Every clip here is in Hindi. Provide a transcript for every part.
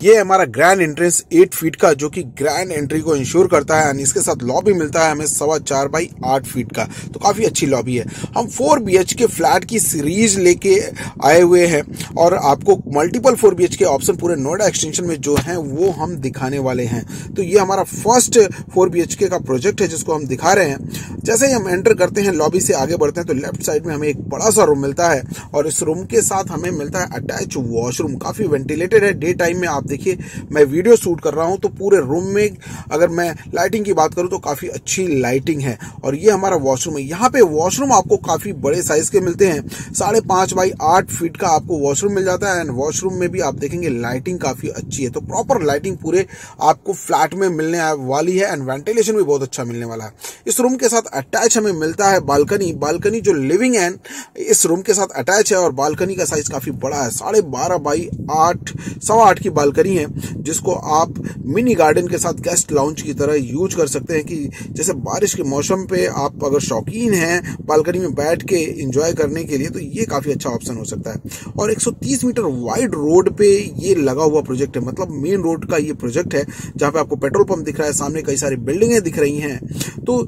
ये हमारा ग्रैंड एंट्रेंस एट फीट का, जो कि ग्रैंड एंट्री को इंश्योर करता है एंड इसके साथ लॉबी मिलता है हमें सवा चार बाई आठ फीट का। तो काफ़ी अच्छी लॉबी है। हम फोर बी के फ्लैट की सीरीज़ लेके आए हुए हैं और आपको मल्टीपल फोर बी के ऑप्शन पूरे नोएडा एक्सटेंशन में जो है, वो हम दिखाने वाले हैं। तो ये हमारा फ़र्स्ट फोर बी का प्रोजेक्ट है, जिसको हम दिखा रहे हैं। जैसे ही हम एंटर करते हैं लॉबी से आगे बढ़ते हैं तो लेफ़्ट साइड में हमें एक बड़ा सा रूम मिलता है और इस रूम के साथ हमें मिलता है अटैच वॉशरूम काफ़ी वेंटिलेटेड है। डे टाइम में आप देखिए, मैं वीडियो शूट कर रहा हूँ तो पूरे रूम में अगर मैं लाइटिंग की बात करूँ तो काफ़ी अच्छी लाइटिंग है। और ये हमारा वॉशरूम है। यहाँ पे वॉशरूम आपको काफ़ी बड़े साइज़ के मिलते हैं। साढ़े पाँच बाई आठ फीट का आपको वॉशरूम मिल जाता है। एंड वॉशरूम में भी आप देखेंगे लाइटिंग काफ़ी अच्छी है। तो प्रॉपर लाइटिंग पूरे आपको फ्लैट में मिलने वाली है। एंड वेंटिलेशन भी बहुत अच्छा मिलने वाला है। इस रूम के साथ अटैच हमें मिलता है बालकनी बालकनी जो लिविंग है, इस रूम के साथ अटैच है। और बालकनी का साइज़ काफ़ी बड़ा है। साढ़े बारह बाई आठ, सवा आठ की बालकनी है, जिसको आप मिनी गार्डन के साथ गेस्ट लाउंज की तरह यूज़ कर सकते हैं कि जैसे बारिश के मौसम पे आप अगर शौकीन हैं बालकनी में बैठ के इंजॉय करने के लिए तो ये काफ़ी अच्छा ऑप्शन हो सकता है। और 130 मीटर वाइड रोड पे ये लगा हुआ प्रोजेक्ट है मतलब मेन रोड का ये प्रोजेक्ट है, जहाँ पे आपको पेट्रोल पंप दिख रहा है, सामने कई सारी बिल्डिंगें दिख रही हैं। तो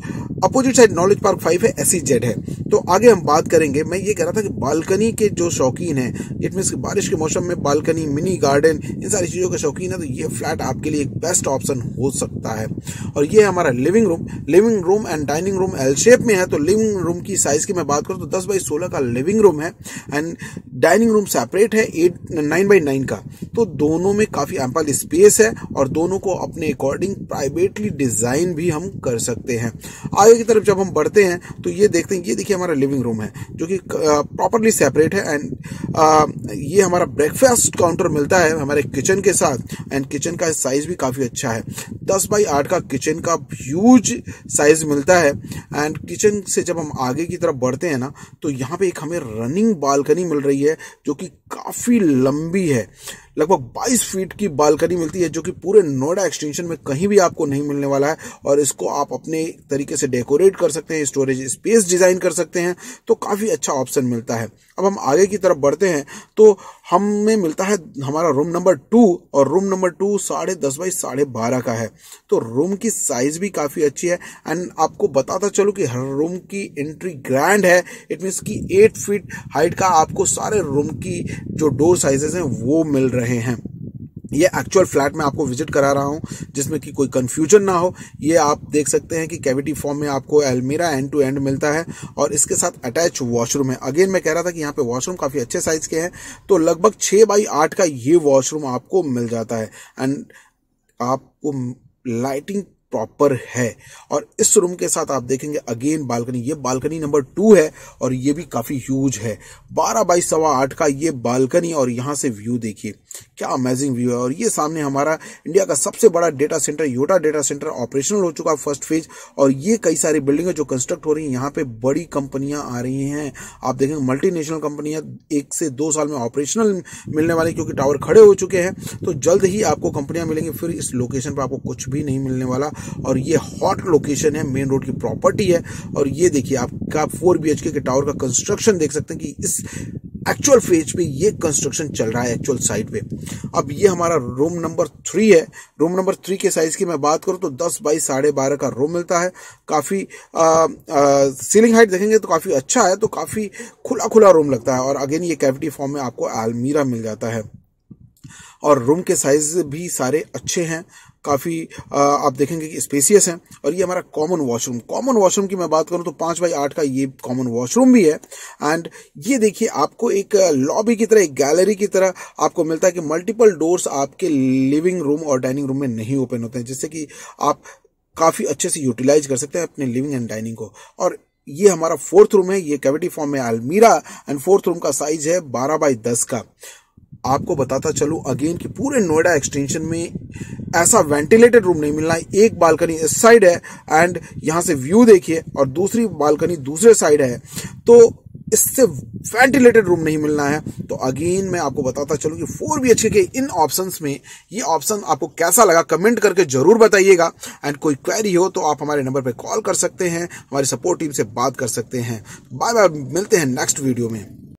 opposite side knowledge park five है एस है। तो आगे हम बात करेंगे। मैं ये कह रहा था कि बालकनी के जो शौकीन है, इट मीन बारिश के मौसम में बालकनी, मिनी गार्डन, इन सारी चीज़ों के शौकीन है तो ये फ्लैट आपके लिए एक बेस्ट ऑप्शन हो सकता है। और ये हमारा living room living room and dining room L shape में है तो लिविंग रूम की साइज़ की मैं बात करूँ तो 10 बाई 16 का लिविंग रूम है एंड डाइनिंग रूम सेपरेट है एट नाइन बाई नाइन का। तो दोनों में काफ़ी एम्पल स्पेस है और दोनों को अपने अकॉर्डिंग प्राइवेटली डिज़ाइन भी हम कर सकते हैं। आगे की तरफ़ जब हम बढ़ते हैं तो ये देखते हैं, ये देखिए हमारा लिविंग रूम है, जो कि प्रॉपरली सेपरेट है एंड ये हमारा ब्रेकफास्ट काउंटर मिलता है हमारे किचन के साथ एंड किचन का साइज़ भी काफ़ी अच्छा है। दस बाई आठ का किचन का ह्यूज साइज़ मिलता है एंड किचन से जब हम आगे की तरफ़ बढ़ते हैं ना तो यहाँ पे एक हमें रनिंग बालकनी मिल रही है, जो कि काफ़ी लंबी है। लगभग 22 फीट की बालकनी मिलती है, जो कि पूरे नोएडा एक्सटेंशन में कहीं भी आपको नहीं मिलने वाला है, और इसको आप अपने तरीके से डेकोरेट कर सकते हैं, स्टोरेज स्पेस डिज़ाइन कर सकते हैं तो काफ़ी अच्छा ऑप्शन मिलता है। अब हम आगे की तरफ़ बढ़ते हैं तो हमें मिलता है हमारा रूम नंबर टू, और रूम नंबर टू साढ़े दस बाई साढ़े बारह का है। तो रूम की साइज़ भी काफ़ी अच्छी है, एंड आपको बताता चलो कि हर रूम की एंट्री ग्रैंड है, इट मीन की एट फीट हाइट का आपको सारे रूम की जो डोर साइजेस हैं, वो मिल रहे हैं। ये एक्चुअल फ्लैट में आपको विज़िट करा रहा हूँ, जिसमें कि कोई कंफ्यूजन ना हो। ये आप देख सकते हैं कि कैविटी फॉर्म में आपको एलमीरा एंड टू एंड मिलता है और इसके साथ अटैच वॉशरूम है। अगेन मैं कह रहा था कि यहाँ पे वॉशरूम काफ़ी अच्छे साइज़ के हैं तो लगभग छह बाई आठ का ये वॉशरूम आपको मिल जाता है। एंड आपको लाइटिंग प्रॉपर है। और इस रूम के साथ आप देखेंगे अगेन बालकनी ये बालकनी नंबर टू है और ये भी काफ़ी ह्यूज है। बारह बाई सवा आठ का ये बालकनी और यहाँ से व्यू देखिए। क्या अमेजिंग व्यू है। और ये सामने हमारा इंडिया का सबसे बड़ा data centre Yotta data centre operational हो चुका है फ़र्स्ट फ़ेज़ और ये कई सारी बिल्डिंगें जो कंस्ट्रक्ट हो रही हैं। यहाँ पे बड़ी कंपनियाँ आ रही हैं। आप देखेंगे मल्टीनेशनल कंपनियाँ एक से दो साल में ऑपरेशनल मिलने वाले क्योंकि टावर खड़े हो चुके हैं। तो जल्द ही आपको कंपनियाँ मिलेंगी। फिर इस लोकेशन पर आपको कुछ भी नहीं मिलने वाला। और ये हॉट लोकेशन है। मेन रोड की प्रॉपर्टी है। और ये देखिए आपका फोर बी के टावर का कंस्ट्रक्शन देख सकते हैं कि इस एक्चुअल फ़ेज़ पे ये कंस्ट्रक्शन चल रहा है एक्चुअल साइड पे। अब ये हमारा रूम नंबर थ्री है। रूम नंबर थ्री के साइज़ की मैं बात करूँ तो दस बाई साढ़े बारह का रूम मिलता है। काफ़ी सीलिंग हाइट देखेंगे तो काफ़ी अच्छा है तो काफ़ी खुला खुला रूम लगता है। और अगेन ये कैविटी फॉर्म में आपको आलमीरा मिल जाता है। और रूम के साइज़ भी सारे अच्छे हैं। काफ़ी आप देखेंगे कि स्पेसियस है। और ये हमारा कॉमन वॉशरूम कॉमन वॉशरूम की मैं बात करूँ तो पाँच बाई आठ का ये कॉमन वॉशरूम भी है। एंड ये देखिए, आपको एक लॉबी की तरह, एक गैलरी की तरह आपको मिलता है कि मल्टीपल डोर्स आपके लिविंग रूम और डाइनिंग रूम में नहीं ओपन होते हैं, जिससे कि आप काफ़ी अच्छे से यूटिलाइज कर सकते हैं अपने लिविंग एंड डाइनिंग को। और ये हमारा फोर्थ रूम है, ये कैविटी फॉर्म में अलमीरा एंड फोर्थ रूम का साइज़ है बारह बाई दस का। आपको बताता चलूँ अगेन कि पूरे नोएडा एक्सटेंशन में ऐसा वेंटिलेटेड रूम नहीं मिलना, एक बालकनी इस साइड है एंड यहाँ से व्यू देखिए, और दूसरी बालकनी दूसरे साइड है। तो इससे वेंटिलेटेड रूम नहीं मिलना है। तो अगेन मैं आपको बताता चलूँ कि फोर बी के इन ऑप्शंस में, ये ऑप्शन आपको कैसा लगा कमेंट करके ज़रूर बताइएगा। एंड कोई क्वेरी हो तो आप हमारे नंबर पर कॉल कर सकते हैं, हमारी सपोर्ट टीम से बात कर सकते हैं। बाय बाय मिलते हैं नेक्स्ट वीडियो में।